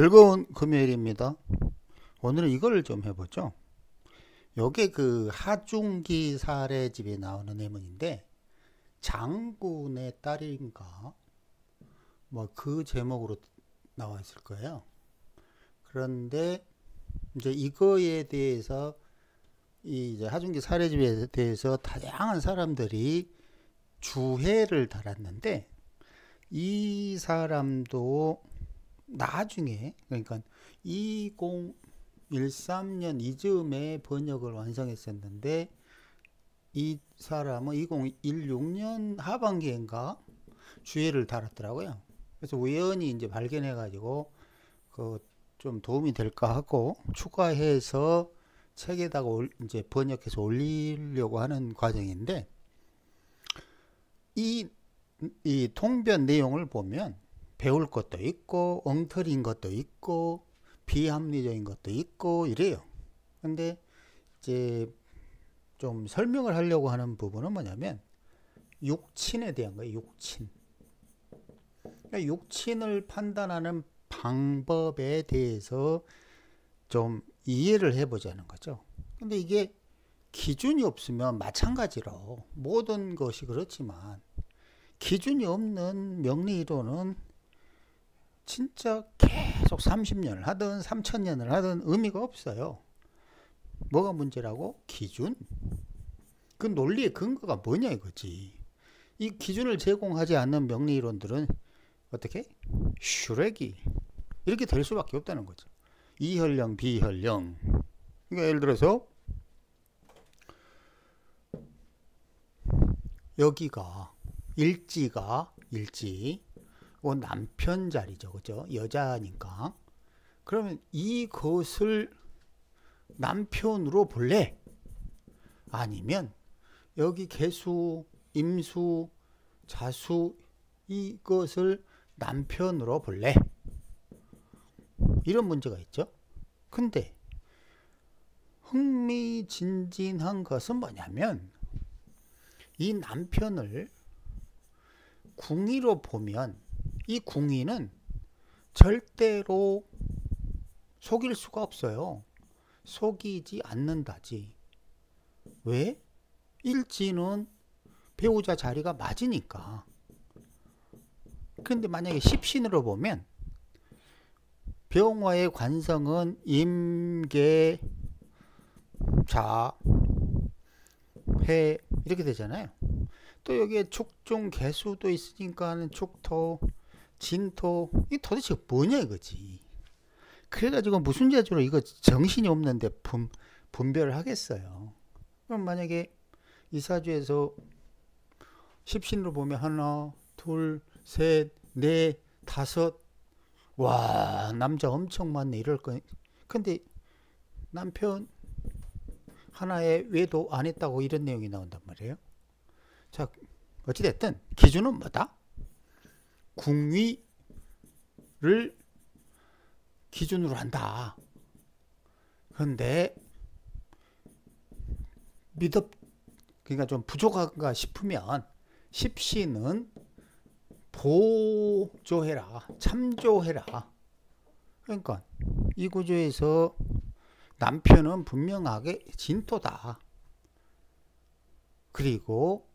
즐거운 금요일입니다. 오늘은 이걸 좀 해보죠. 요게 그 하중기 사례집에 나오는 예문인데 장군의 딸인가 뭐 그 제목으로 나와 있을 거예요. 그런데 이제 이거에 대해서 이 이제 하중기 사례집에 대해서 다양한 사람들이 주회를 달았는데 이 사람도 나중에 그러니까 2013년 이즈음에 번역을 완성했었는데 이 사람은 2016년 하반기인가 주회를 달았더라고요. 그래서 우연히 이제 발견해 가지고 그 좀 도움이 될까 하고 추가해서 책에다가 올, 이제 번역해서 올리려고 하는 과정인데 이, 이 통변 내용을 보면 배울 것도 있고 엉터리인 것도 있고 비합리적인 것도 있고 이래요. 근데 이제 좀 설명을 하려고 하는 부분은 뭐냐면 육친에 대한 거예요. 육친. 그러니까 육친을 판단하는 방법에 대해서 좀 이해를 해보자는 거죠. 근데 이게 기준이 없으면 마찬가지로 모든 것이 그렇지만 기준이 없는 명리이론은 진짜 계속 30년을 하든 3000년을 하든 의미가 없어요. 뭐가 문제라고? 기준. 그 논리의 근거가 뭐냐 이거지. 이 기준을 제공하지 않는 명리이론들은 어떻게? 슈렉이 이렇게 될 수밖에 없다는 거죠. 이혈령, 비혈령. 그러니까 예를 들어서 여기가 일지가 일지 어, 남편 자리죠. 그죠? 여자니까. 그러면 이것을 남편으로 볼래? 아니면 여기 개수, 임수, 자수 이것을 남편으로 볼래? 이런 문제가 있죠. 근데 흥미진진한 것은 뭐냐면 이 남편을 궁의로 보면 이 궁의는 절대로 속일 수가 없어요. 속이지 않는다지. 왜? 일지는 배우자 자리가 맞으니까. 그런데 만약에 십신으로 보면 병화의 관성은 임계, 자, 회 이렇게 되잖아요. 또 여기에 축중 개수도 있으니까 는 축토, 진토 이 도대체 뭐냐 이거지. 그래가지고 무슨 재주로 이거 정신이 없는데 분, 분별을 하겠어요. 그럼 만약에 이사주에서 십신으로 보면 하나, 둘, 셋, 넷, 다섯 와 남자 엄청 많네 이럴 거 근데 남편 하나에 외도 안 했다고 이런 내용이 나온단 말이에요. 자 어찌됐든 기준은 뭐다? 궁위를 기준으로 한다. 그런데 믿업 그러니까 좀 부족한가 싶으면 십시는 보조해라, 참조해라. 그러니까 이 구조에서 남편은 분명하게 진토다. 그리고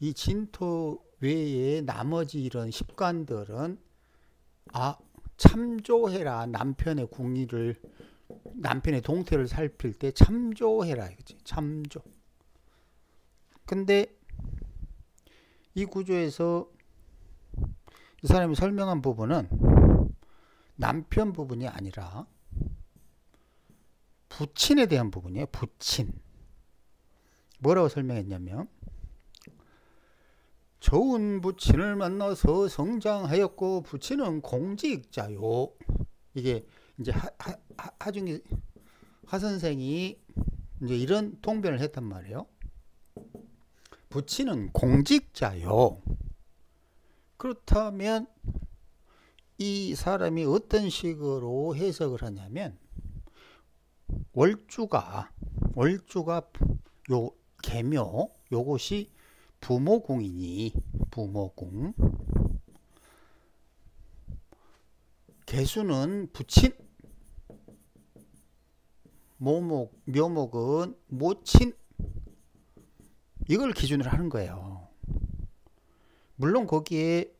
이 진토 외에 나머지 이런习관들은 아 참조해라. 남편의 궁리를 남편의 동태를 살필 때 참조해라 이거지. 참조. 근데 이 구조에서 이 사람이 설명한 부분은 남편 부분이 아니라 부친에 대한 부분이에요. 부친. 뭐라고 설명했냐면 좋은 부친을 만나서 성장하였고 부친은 공직자요. 이게 이제 하, 하, 선생이 이제 이런 통변을 했단 말이에요. 부친은 공직자요. 그렇다면 이 사람이 어떤 식으로 해석을 하냐면 월주가 월주가 요 개묘 요것이 부모궁이니? 부모궁 개수는 붙인 모목 묘목은 모친. 이걸 기준으로 하는 거예요. 물론 거기에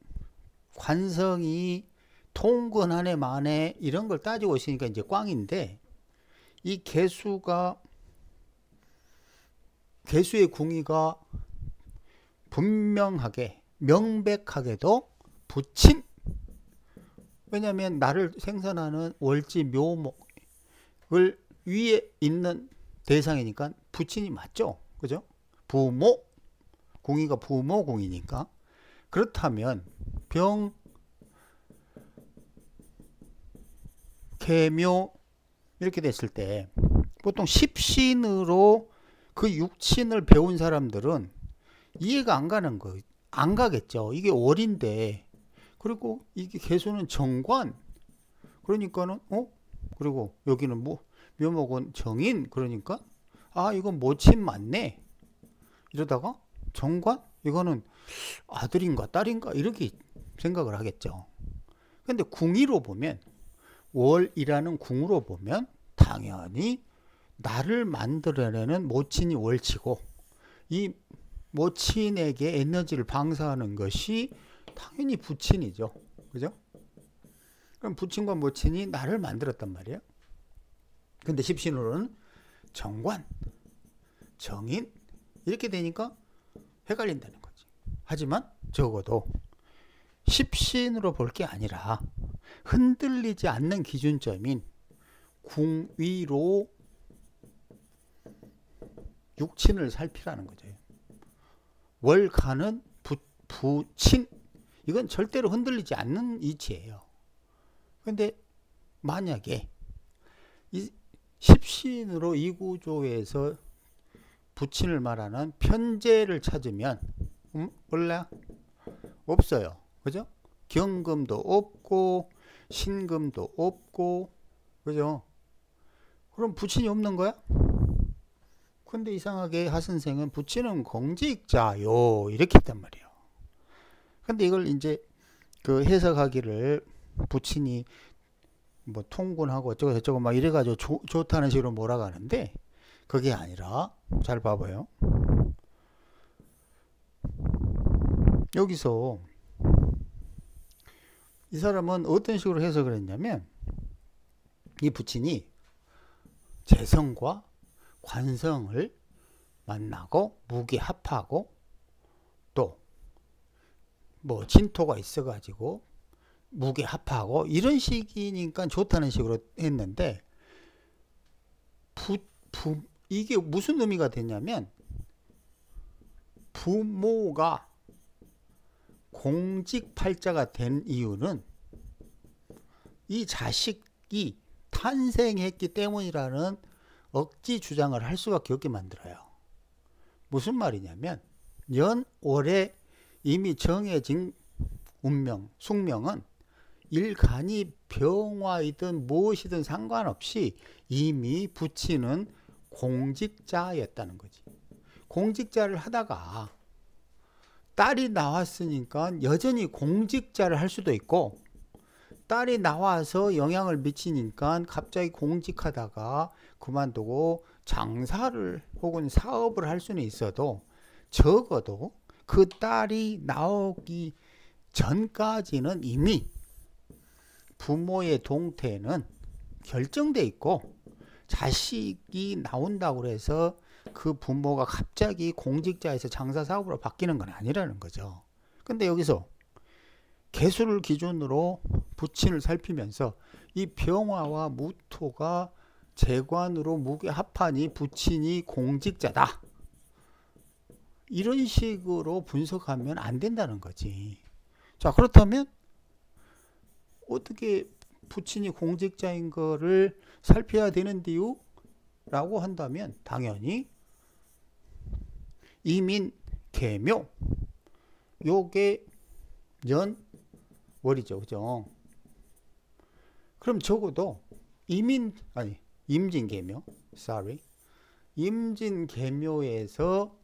관성이 통근 한해 만에 이런 걸 따지고 있으니까 이제 꽝인데 이 개수가 개수의 궁의가 분명하게 명백하게도 붙인 왜냐하면 나를 생산하는 월지 묘목을 위에 있는 대상이니까 부친이 맞죠? 그죠? 부모. 공이가 부모 공이니까. 그렇다면 병 개묘 이렇게 됐을 때 보통 십신으로 그 육친을 배운 사람들은 이해가 안 가는 거, 안 가겠죠. 이게 월인데, 그리고 이게 개수는 정관, 그러니까는 어? 그리고 여기는 뭐 묘목은 정인, 그러니까 아 이건 모친 맞네. 이러다가 정관 이거는 아들인가 딸인가 이렇게 생각을 하겠죠. 근데 궁의로 보면 월이라는 궁으로 보면 당연히 나를 만들어내는 모친이 월치고 이 모친에게 에너지를 방사하는 것이 당연히 부친이죠. 그죠? 그럼 부친과 모친이 나를 만들었단 말이에요. 근데 십신으로는 정관, 정인 이렇게 되니까 헷갈린다는 거지. 하지만 적어도 십신으로 볼 게 아니라 흔들리지 않는 기준점인 궁위로 육친을 살피라는 거죠. 월간은 부, 부친 이건 절대로 흔들리지 않는 이치예요. 근데 만약에 이 십신으로 이 구조에서 부친을 말하는 편제를 찾으면 음, 원래 없어요. 그죠? 경금도 없고 신금도 없고 그죠? 그럼 부친이 없는 거야? 근데 이상하게 하 선생은 부친은 공직자요 이렇게 했단 말이에요. 근데 이걸 이제 그 해석하기를 부친이 뭐 통군하고 어쩌고 저쩌고 막 이래가지고 조, 좋다는 식으로 몰아가는데 그게 아니라 잘 봐봐요. 여기서 이 사람은 어떤 식으로 해석을 했냐면 이 부친이 재성과 관성을 만나고 무기합하고 또 뭐 진토가 있어 가지고 무게합하고 이런 식이니까 좋다는 식으로 했는데 부, 부, 이게 무슨 의미가 되냐면 부모가 공직팔자가 된 이유는 이 자식이 탄생했기 때문이라는 억지 주장을 할 수밖에 없게 만들어요. 무슨 말이냐면 연월에 이미 정해진 운명, 숙명은 일간이 병화이든 무엇이든 상관없이 이미 붙이는 공직자였다는 거지. 공직자를 하다가 딸이 나왔으니까 여전히 공직자를 할 수도 있고 딸이 나와서 영향을 미치니까 갑자기 공직하다가 그만두고 장사를 혹은 사업을 할 수는 있어도 적어도 그 딸이 나오기 전까지는 이미 부모의 동태는 결정돼 있고 자식이 나온다고 해서 그 부모가 갑자기 공직자에서 장사 사업으로 바뀌는 건 아니라는 거죠. 근데 여기서 개수를 기준으로 부친을 살피면서 이 병화와 무토가 재관으로 무게 합하니 부친이 공직자다. 이런 식으로 분석하면 안 된다는 거지. 자, 그렇다면 어떻게 부친이 공직자인 거를 살펴야 되는데요? 라고 한다면 당연히 이민 개묘 요게 연 월이죠. 그죠? 그럼 적어도 이민 아니 임진개묘 sorry 임진개묘에서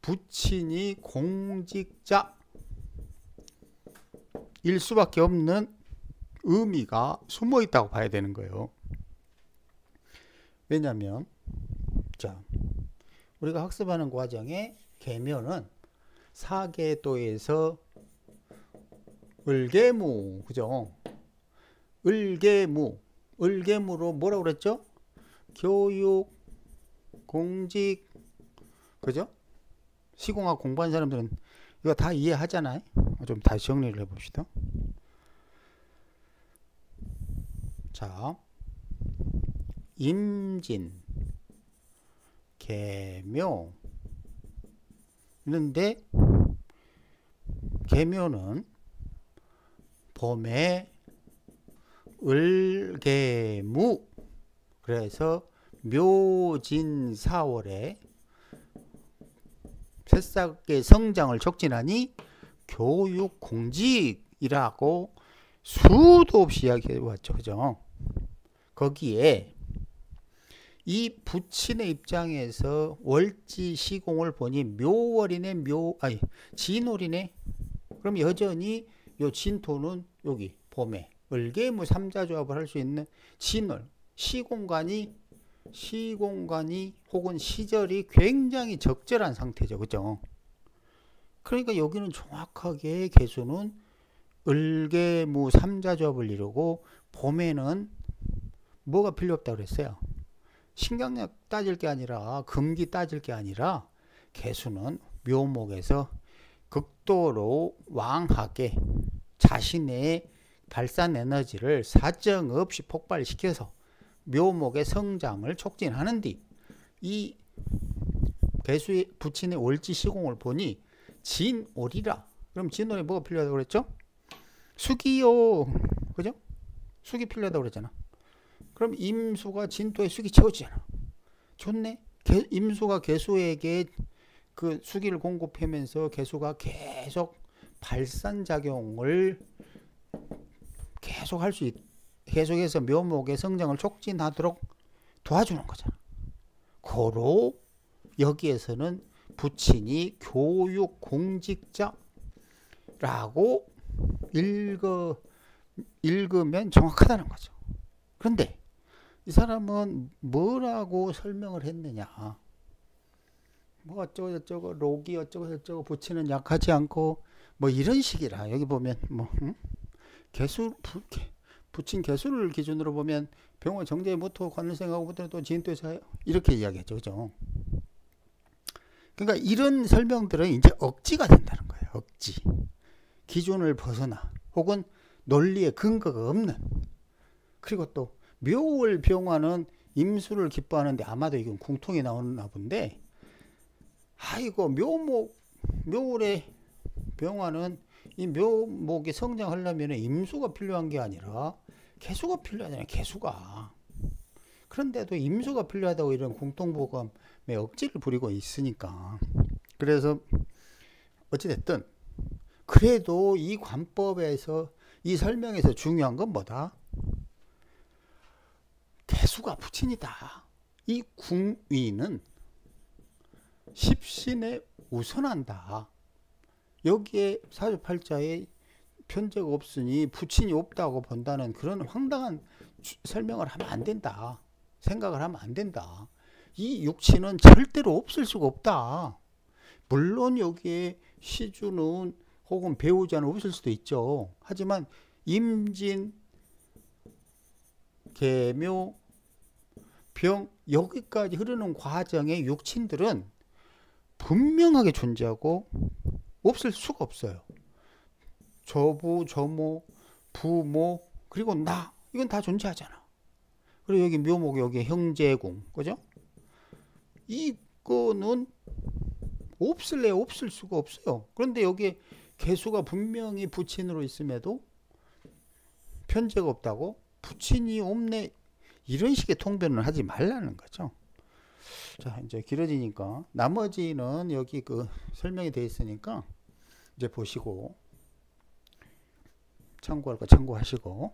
부친이 공직자 일 수밖에 없는 의미가 숨어 있다고 봐야 되는 거예요. 왜냐하면 자 우리가 학습하는 과정에 계면은 사계도에서 을계무 그죠? 을계무 을계무로 뭐라고 그랬죠? 교육 공직 그죠? 시공학 공부한 사람들은 이거 다 이해하잖아요. 좀 다시 정리를 해봅시다. 자, 임진, 개묘. 있는데, 개묘는 봄에 을개무. 그래서 묘진 4월에 새싹의 성장을 촉진하니 교육 공직이라고 수도 없이 이야기해 왔죠. 그죠? 거기에 이 부친의 입장에서 월지 시공을 보니 묘월이네 묘 아니 진월이네 그럼 여전히 요 진토는 여기 봄에 을개무 삼자조합을 할 수 있는 진월 시공간이 시공간이 혹은 시절이 굉장히 적절한 상태죠. 그죠? 그러니까 여기는 정확하게 개수는 을개무 삼자조합을 이루고 봄에는 뭐가 필요 없다고 그랬어요? 신경력 따질 게 아니라 금기 따질 게 아니라 개수는 묘목에서 극도로 왕하게 자신의 발산 에너지를 사정 없이 폭발시켜서 묘목의 성장을 촉진하는 뒤이 개수의 부친의 월지 시공을 보니 진오리라. 그럼 진오리 뭐가 필요하다고 그랬죠? 수기요. 그죠? 수기 필요하다고 그랬잖아. 그럼 임수가 진토에 수기 채워지잖아. 좋네. 개, 임수가 개수에게 그 수기를 공급하면서 개수가 계속 발산 작용을 계속 할 수 있, 계속해서 묘목의 성장을 촉진하도록 도와주는 거잖아. 고로 여기에서는 부친이 교육 공직자라고 읽어 읽으면 정확하다는 거죠. 그런데 이 사람은 뭐라고 설명을 했느냐? 뭐 어쩌고 저쩌고 록이 어쩌고 저쩌고 부치는 약하지 않고 뭐 이런 식이라. 여기 보면 뭐 응? 개수 부, 부친 개수를 기준으로 보면 병원 정제에 모토 관련생하고부터 또 진도에서 이렇게 이야기했죠. 그죠? 그러니까 이런 설명들은 이제 억지가 된다는 거예요. 억지. 기준을 벗어나 혹은 논리에 근거가 없는. 그리고 또 묘월 병화는 임수를 기뻐하는데 아마도 이건 궁통이 나오나 본데 아이고 묘목 묘월의 병화는 이 묘목이 성장하려면 임수가 필요한 게 아니라 개수가 필요하잖아요. 개수가. 그런데도 임수가 필요하다고 이런 공통보감에 억지를 부리고 있으니까. 그래서 어찌됐든 그래도 이 관법에서 이 설명에서 중요한 건 뭐다? 개수가 부친이다. 이 궁위는 십신에 우선한다. 여기에 사주팔자에 편제가 없으니 부친이 없다고 본다는 그런 황당한 설명을 하면 안 된다. 생각을 하면 안 된다. 이 육친은 절대로 없을 수가 없다. 물론 여기에 시주는 혹은 배우자는 없을 수도 있죠. 하지만 임진, 개묘, 병 여기까지 흐르는 과정의 육친들은 분명하게 존재하고 없을 수가 없어요. 저부, 저모, 부모, 그리고 나. 이건 다 존재하잖아. 그리고 여기 묘목, 여기 형제공. 그죠? 이거는 없을래 없을 수가 없어요. 그런데 여기에 개수가 분명히 부친으로 있음에도 편제가 없다고 부친이 없네 이런 식의 통변을 하지 말라는 거죠. 자 이제 길어지니까 나머지는 여기 그 설명이 되어 있으니까 이제 보시고 참고할 거 참고하시고